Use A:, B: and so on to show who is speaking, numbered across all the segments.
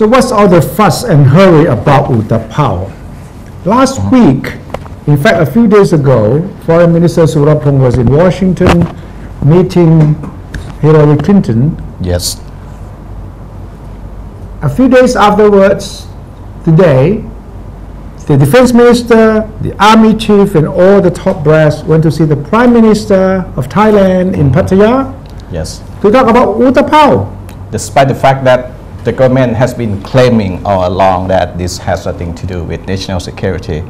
A: So what's all the fuss and hurry about Utapao? Last week, in fact, a few days ago, Foreign Minister Surapong was in Washington meeting Hillary Clinton.
B: Yes.
A: A few days afterwards, today, the defense minister, the army chief, and all the top brass went to see the prime minister of Thailand in mm-hmm. Pattaya
B: Yes.
A: to talk about Utapao.
B: Despite the fact that the government has been claiming all along that this has nothing to do with national security,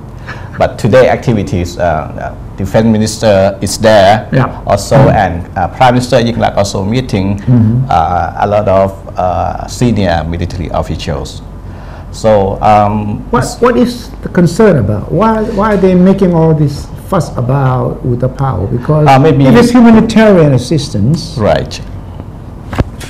B: but today activities, uh, uh, defense minister is there
A: Yeah.
B: also, and uh, Prime Minister Yingluck also meeting uh, a lot of uh, senior military officials. So um,
A: What, what is the concern about? Why, why are they making all this fuss about Utapao? Because
B: Uh, maybe-
A: if it's humanitarian assistance,
B: right.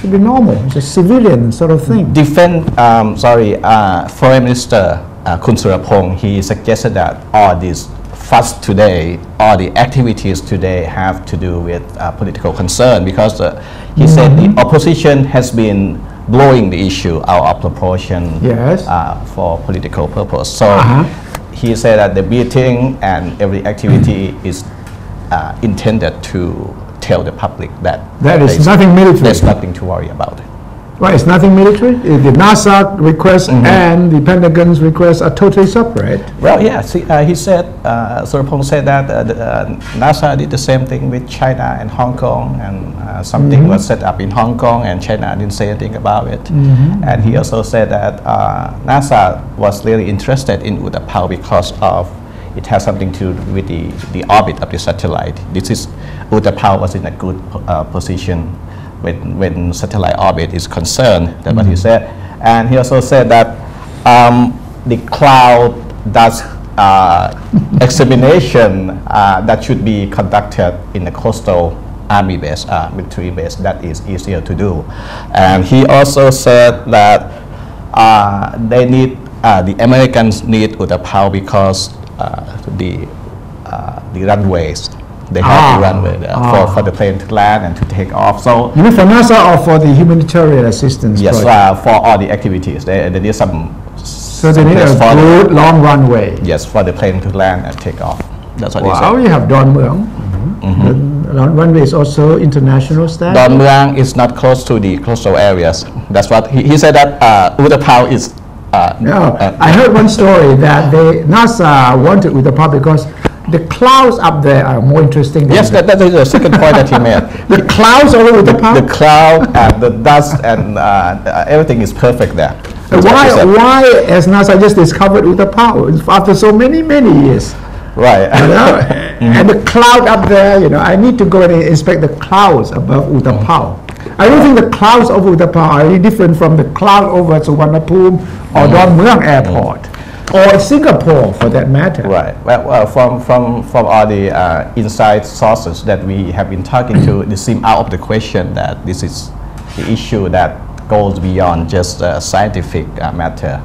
A: Should be normal. It's a civilian sort of thing.
B: Defense, um, sorry, uh, Foreign Minister uh, Kun Surapong, he suggested that all these fuss today, all the activities today have to do with uh, political concern because uh, he said the opposition has been blowing the issue out of proportion
A: Yes.
B: uh, for political purpose. So
A: Uh-huh.
B: he said that the meeting and every activity is uh, intended to tell the public that
A: That is nothing military.
B: There's nothing to worry about.
A: Right, it's nothing military. The NASA request
B: Mm-hmm.
A: and the Pentagon's request are totally separate.
B: Well, yeah, see, uh, he said, uh, Surapong said that uh, the, uh, NASA did the same thing with China and Hong Kong, and uh, something was set up in Hong Kong, and China didn't say anything about it. And he also said that uh, NASA was really interested in Utapao because of it has something to do with the, the orbit of the satellite. This is Utapao was in a good uh, position when, when satellite orbit is concerned. That's what he said. And he also said that um, the cloud does uh, examination uh, that should be conducted in the coastal army base, uh, military base, that is easier to do. And he also said that uh, they need, uh, the Americans need Utapao because the, uh, the runways, they have the
A: Ah,
B: runway there
A: ah.
B: for, for the plane to land and to take off. So
A: You mean for NASA or for the humanitarian assistance
B: Yes, uh, for all the activities, they, they need some.
A: So they need a
B: some for the-
A: good long runway.
B: Yes, for the plane to land and take off. That's what
A: Wow,
B: he
A: you have Don Mueang. The runway is also international standard.
B: Don Mueang is not close to the coastal areas. That's what, he, he said that uh, Utapao is. Uh,
A: No,
B: uh,
A: I heard one story that they, NASA wanted Utapao because the clouds up there are more interesting than
B: Yes,
A: the,
B: that, that is the second point that he made.
A: the clouds over
B: The,
A: Utapao.
B: the cloud and the dust and uh, uh, everything is perfect there. That's
A: Why, why has NASA just discovered Utapao after so many, many years?
B: Right.
A: You know?
B: Mm-hmm.
A: And the cloud up there, you know, I need to go and inspect the clouds above Utapao. I don't think the clouds over Utapao are any different from the cloud over Suvarnabhumi or
B: Mm-hmm.
A: Don Mueang Airport, or Singapore for that matter.
B: Right. Well, well from, from, from all the uh, inside sources that we have been talking to, it seems out of the question that this is the issue that goes beyond just a scientific uh, matter.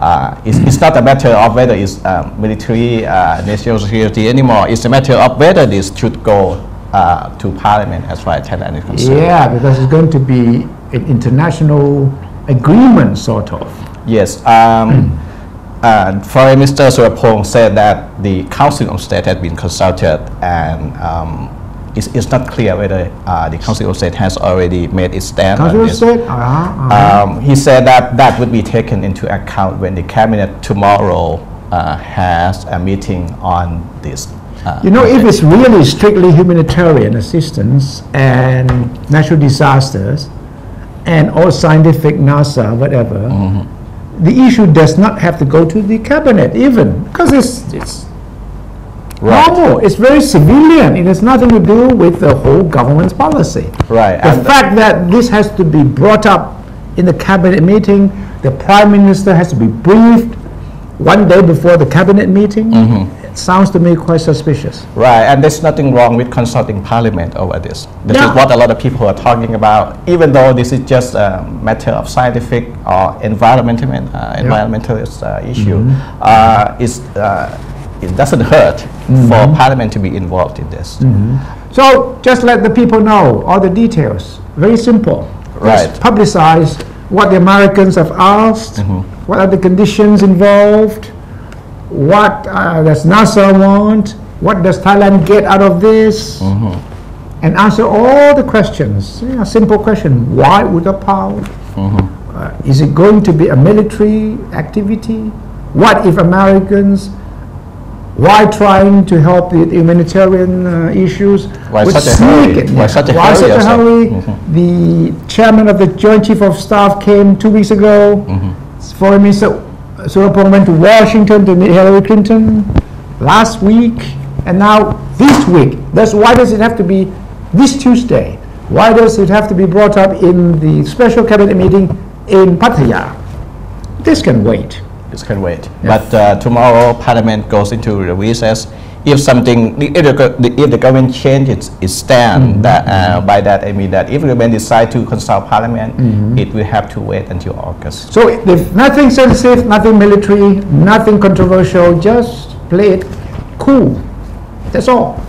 B: Uh, it's, it's not a matter of whether it's um, military, uh, national security anymore. It's a matter of whether this should go uh, to parliament as far as Thailand is concerned.
A: Yeah, because it's going to be an international agreement, sort of.
B: Yes. Um, uh, Foreign Minister Surapong said that the Council of State had been consulted and um, it's, it's not clear whether uh, the Council of State has already made its stand
A: Council
B: this.
A: State? Uh-huh, uh-huh.
B: Um, he said that that would be taken into account when the cabinet tomorrow uh, has a meeting on this. Uh,
A: You know, if it's really strictly humanitarian assistance and natural disasters and all scientific NASA, whatever,
B: Mm-hmm.
A: the issue does not have to go to the cabinet even because it's, it's
B: Right.
A: normal. It's very civilian. It has nothing to do with the whole government's policy.
B: Right,
A: The
B: and-
A: fact that this has to be brought up in the cabinet meeting, the prime minister has to be briefed one day before the cabinet meeting,
B: Mm-hmm.
A: Sounds to me quite suspicious.
B: Right, and there's nothing wrong with consulting Parliament over this. This
A: Yeah.
B: is what a lot of people are talking about, even though this is just a matter of scientific or environmental uh, environmentalist uh, issue. Uh, it's, uh, it doesn't hurt for Parliament to be involved in this.
A: So just let the people know all the details. Very simple.
B: Right.
A: Just publicize what the Americans have asked, what are the conditions involved, what uh, does NASA want, what does Thailand get out of this, and answer all the questions. Yeah, simple question: Why Utapao? Uh, is it going to be a military activity? What if Americans? Why trying to help the humanitarian uh, issues?
B: Why
A: would
B: such a hurry?
A: it-
B: Why such a
A: why
B: hurry
A: such a hurry?
B: Mhm.
A: The chairman of the Joint Chief of Staff came two weeks ago.
B: Mm-hmm.
A: Foreign Minister Surapong went to Washington to meet Hillary Clinton last week, and now this week. That's why does it have to be this Tuesday? Why does it have to be brought up in the special cabinet meeting in Pattaya? This can wait.
B: This can wait. But uh, tomorrow Parliament goes into the recess. If something, if the, if the government changes its stand, that, uh, by that I mean that if the government decide to consult Parliament, it will have to wait until August.
A: So if nothing sensitive, nothing military, nothing controversial, just play it cool. That's all.